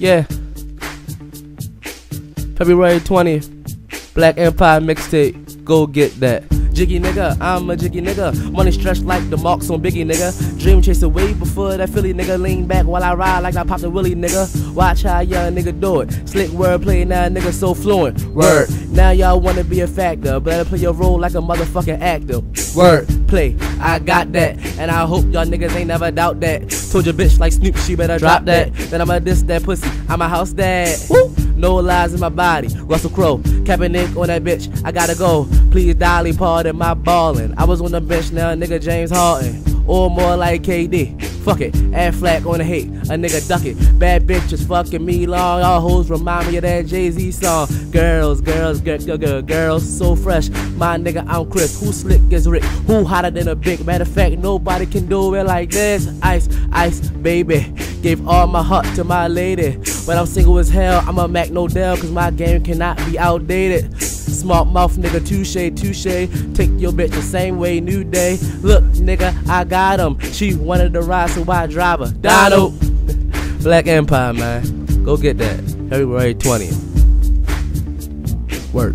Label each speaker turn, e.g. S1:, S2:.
S1: Yeah. February 20th. Black Empire mixtape. Go get that. Jiggy nigga, I'm a jiggy nigga. Money stretched like the marks on Biggie nigga. Dream chaser way before that Philly nigga. Lean back while I ride like I popped a willy nigga. Watch how young nigga do it. Slick wordplay now nigga so fluent. Word. Now y'all wanna be a factor. Better play your role like a motherfucking actor. Word. Play. I got that. And I hope y'all niggas ain't never doubt that. Told your bitch like Snoop, she better drop that. Then I'ma diss that pussy. I'm a house dad. Woo. No lies in my body. Russell Crowe, Kaepernick on that bitch. I gotta go. Please, Dolly, pardon my ballin'. I was on the bench now, nigga James Harden. Or more like KD. Fuck it, add flack on the hate, a nigga duck it. Bad bitches fucking me long. All hoes remind me of that Jay Z song. Girls, girls, girls, girls, girls, so fresh. My nigga, I'm Chris. Who slick as Rick? Who hotter than a big? Matter of fact, nobody can do it like this. Ice, ice, baby. Gave all my heart to my lady. But I'm single as hell, I'm a Mac no Dell, cause my game cannot be outdated. Smart mouth nigga, touche, touche. Take your bitch the same way, new day. Look, nigga, I got him. She wanted to ride, so I drive her. Donald. Black Empire, man. Go get that. February 20th. Work.